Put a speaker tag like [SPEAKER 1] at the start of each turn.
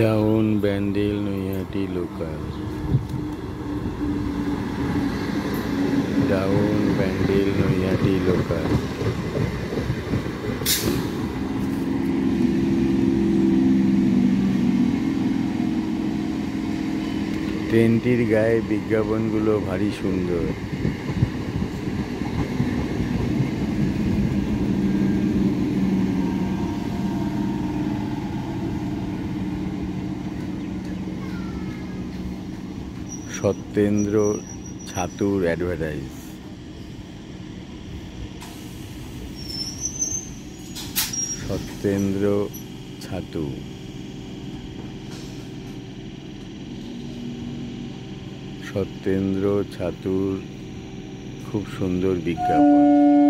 [SPEAKER 1] Down Bandel Naihati local. Down Bandel Naihati local. ট্রেনটির গায়ে বিজ্ঞাপনগুলো ভারী সুন্দর। সত্যেন্দ্র ছাতুর অ্যাডভার্টাইজ সত্যেন্দ্র ছাতু। সত্যেন্দ্র ছাতুর খুব সুন্দর বিজ্ঞাপন।